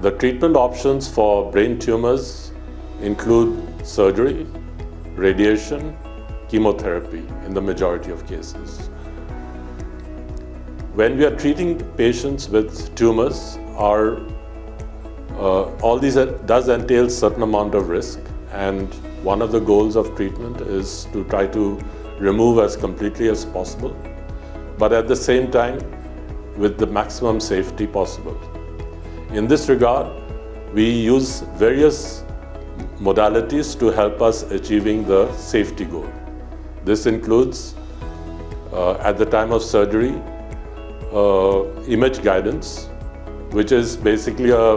The treatment options for brain tumors include surgery, radiation, chemotherapy in the majority of cases. When we are treating patients with tumors, our, uh, all these does entail certain amount of risk and one of the goals of treatment is to try to remove as completely as possible, but at the same time with the maximum safety possible. In this regard, we use various modalities to help us achieving the safety goal. This includes, uh, at the time of surgery, uh, image guidance, which is basically a,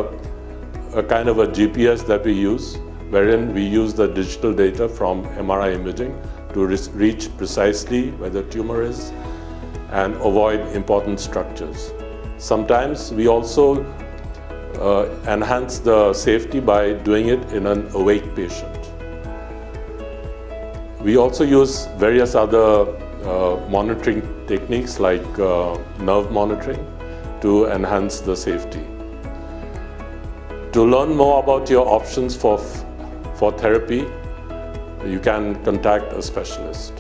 a kind of a GPS that we use, wherein we use the digital data from MRI imaging to reach precisely where the tumor is and avoid important structures. Sometimes we also uh, enhance the safety by doing it in an awake patient. We also use various other uh, monitoring techniques like uh, nerve monitoring to enhance the safety. To learn more about your options for, for therapy, you can contact a specialist.